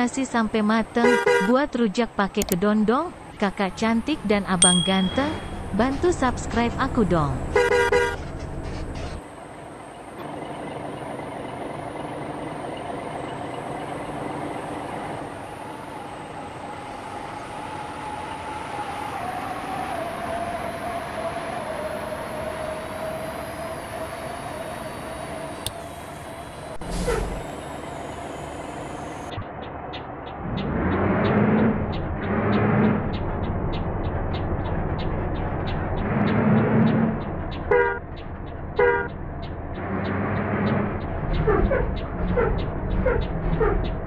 Nasi sampai mateng, buat rujak pakai kedondong, kakak cantik dan abang ganteng, bantu subscribe aku dong. Church, church, church, church, church, church.